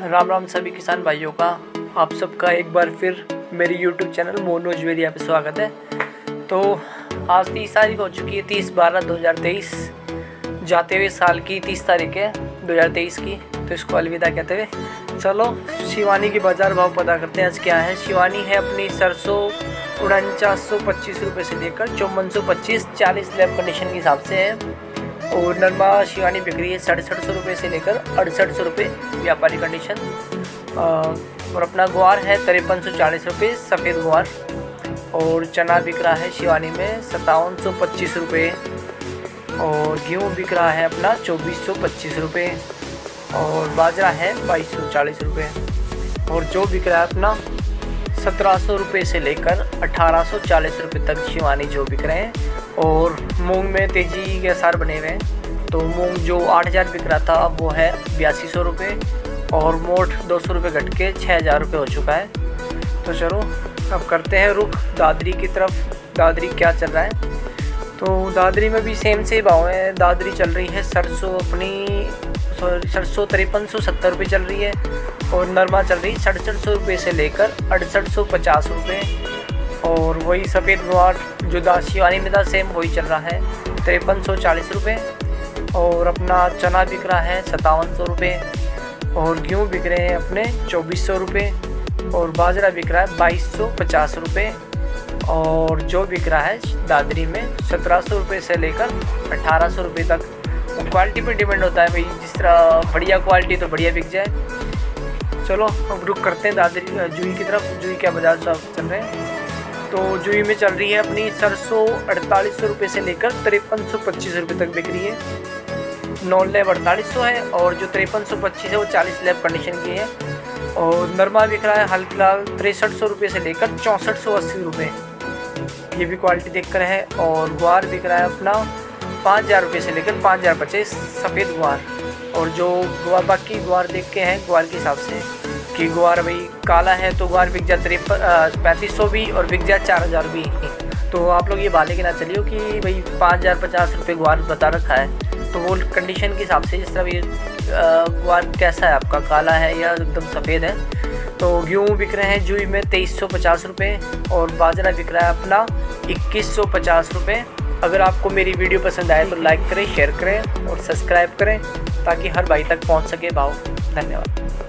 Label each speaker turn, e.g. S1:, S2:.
S1: राम राम सभी किसान भाइयों का, आप सबका एक बार फिर मेरी यूट्यूब चैनल मोनो ज्वेरिया पे स्वागत है। तो आज तीस तारीख हो चुकी है, तीस बारह दो हज़ार तेईस। जाते हुए साल की तीस तारीख है, दो हज़ार तेईस की तो इसको अलविदा कहते हुए। चलो, शिवानी के बाज़ार भाव पता करते हैं आज क्या है। शिवानी है अपनी सरसों उनचास सौ पच्चीस रुपये से लेकर चौवन सौ पच्चीस, चालीस लैब कंडीशन के हिसाब से है। और नरमा शिवानी बिक रही है सड़सठ सौ रुपये से लेकर अड़सठ सौ रुपये व्यापारी कंडीशन और अपना ग्वार है तिरपन सौ चालीस रुपये सफ़ेद ग्वार और चना बिक रहा है शिवानी में सत्तावन सौ पच्चीस रुपये और गेहूँ बिक रहा है अपना चौबीस सौ पच्चीस रुपये और बाजरा है बाईस सौ चालीस रुपये और जो बिक रहा है अपना सत्रह सौ रुपये से लेकर अठारह सौ चालीस रुपये तक शिवानी जो बिक रहे हैं और मूंग में तेज़ी के आसार बने हुए हैं। तो मूंग जो आठ हज़ार बिक रहा था, अब वो है बयासी सौ रुपये और मोट दो सौ रुपये घट के छः हज़ार रुपये हो चुका है। तो चलो, अब करते हैं रुख। दादरी की तरफ़, दादरी क्या चल रहा है? तो दादरी में भी सेम से भाव है। दादरी चल रही है सरसों अपनी सरसों तिरपन सौ सत्तर रुपये चल रही है और नरमा चल रही है सड़सठ सौ रुपये से लेकर अड़सठ सौ पचास रुपये। और वही सफ़ेद गुआर जो दाशिवानी में था सेम वही चल रहा है, तिरपन सौ चालीस रुपये। और अपना चना बिक रहा है सतावन सौ रुपये। और गेहूँ बिक रहे हैं अपने चौबीस सौ रुपये। और बाजरा बिक रहा है बाईस सौ पचास रुपये। और जो बिक रहा है दादरी में सत्रह सौ रुपये से लेकर अठारह सौ रुपये तक। क्वालिटी पर डिपेंड होता है भाई। जिस तरह बढ़िया क्वालिटी तो बढ़िया बिक जाए। चलो, अब रुक करते हैं दादरी जुई की तरफ़। जूही क्या बाज़ार चल रहे हैं? तो जूही में चल रही है अपनी सरसों अड़तालीस सौ रुपये से लेकर तिरपन सौ पच्चीस रुपये तक बिक रही है। नॉन लैब अड़तालीस सौ है और जो तिरपन सौ पच्चीस है वो चालीस लैब कंडीशन की है। और नरमा बिक रहा है हाल फ़िलहाल तिरसठ सौ रुपये से लेकर चौंसठ सौ अस्सी रुपये ये भी क्वालिटी देख कर है और गुआर बिक रहा है अपना पाँच हज़ार रुपये से लेकर पाँच हज़ार पच्चीस सफ़ेद ग्वार और जो ग्वार बाकी गुआर देख के हैं, गुआर के हिसाब से कि गुआर भाई काला है तो गुआर बिक जाए तिरपन पैंतीस सौ भी और बिक जाए चार हज़ार भी। तो आप लोग ये बाले के ना चलिए कि भाई पाँच हज़ार पचास रुपये गुआर बता रखा है। तो वो कंडीशन के हिसाब से जिस तरह ये गुआर कैसा है? आपका काला है या एकदम सफ़ेद है? तो गेहूँ बिक रहे हैं जूई में तेईस सौ पचास रुपये और बाजरा बिक रहा है अपना इक्कीस सौ पचास रुपये अगर आपको मेरी वीडियो पसंद आए तो लाइक करें शेयर करें और सब्सक्राइब करें ताकि हर भाई तक पहुँच सके। भाव धन्यवाद।